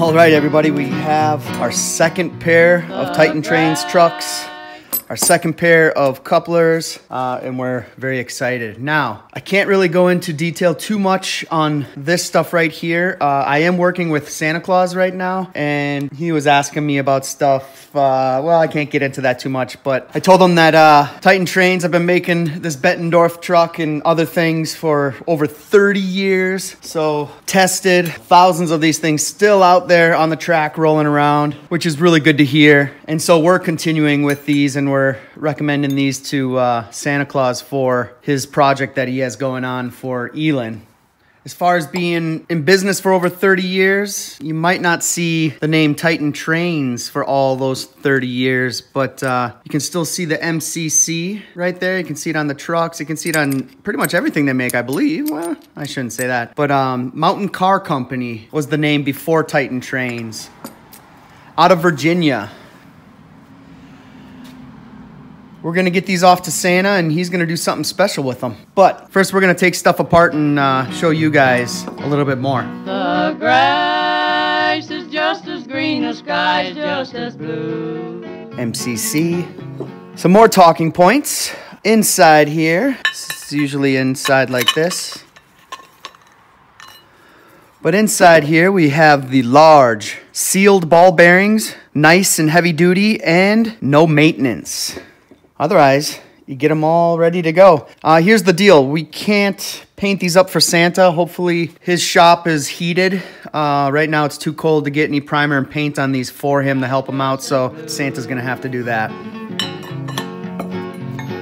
All right, everybody, we have our second pair of Titan Trains trucks our second pair of couplers, uh, and we're very excited. Now, I can't really go into detail too much on this stuff right here. Uh, I am working with Santa Claus right now, and he was asking me about stuff. Uh, well, I can't get into that too much, but I told him that uh, Titan Trains, I've been making this Bettendorf truck and other things for over 30 years. So, tested, thousands of these things still out there on the track rolling around, which is really good to hear. And so, we're continuing with these and we're recommending these to uh, Santa Claus for his project that he has going on for Elan. As far as being in business for over 30 years, you might not see the name Titan Trains for all those 30 years, but uh, you can still see the MCC right there. You can see it on the trucks. You can see it on pretty much everything they make, I believe. Well, I shouldn't say that. But um, Mountain Car Company was the name before Titan Trains. Out of Virginia. We're gonna get these off to Santa and he's gonna do something special with them. But first we're gonna take stuff apart and uh, show you guys a little bit more. The grass is just as green, the sky is just as blue. MCC. Some more talking points. Inside here, it's usually inside like this. But inside here we have the large sealed ball bearings, nice and heavy duty, and no maintenance. Otherwise, you get them all ready to go. Uh, here's the deal. We can't paint these up for Santa. Hopefully his shop is heated. Uh, right now it's too cold to get any primer and paint on these for him to help him out, so Santa's gonna have to do that.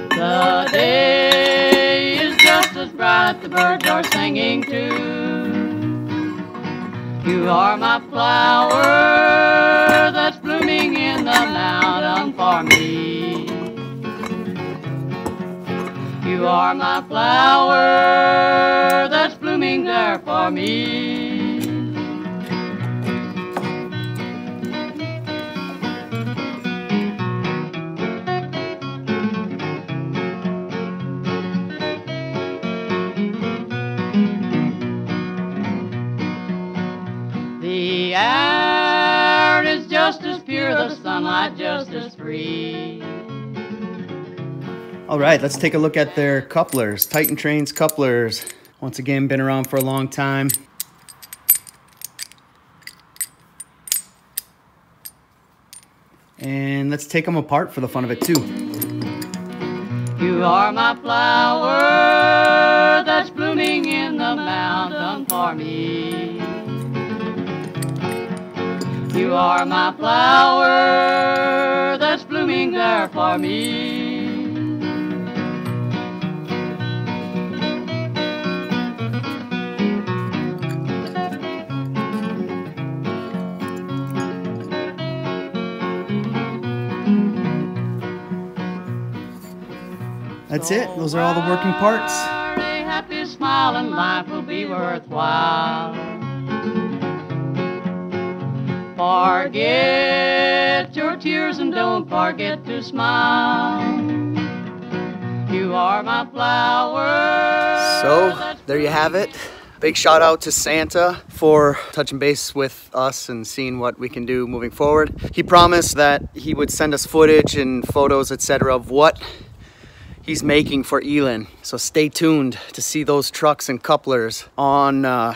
The day is just as bright, the birds are singing too. You are my flower You are my flower that's blooming there for me. The air is just as pure, the sunlight just as free. All right, let's take a look at their couplers. Titan Trains couplers. Once again, been around for a long time. And let's take them apart for the fun of it too. You are my flower that's blooming in the mountain for me. You are my flower that's blooming there for me. That's it. Those are all the working parts. A happy smile and life will be worthwhile. Forget your tears and don't forget to smile. You are my flower. So, there you have it. Big shout out to Santa for touching base with us and seeing what we can do moving forward. He promised that he would send us footage and photos, etc., of what he's making for Elan. So stay tuned to see those trucks and couplers on uh,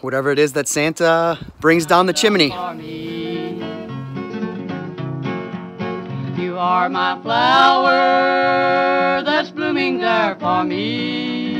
whatever it is that Santa brings down the chimney. You are my flower that's blooming there for me.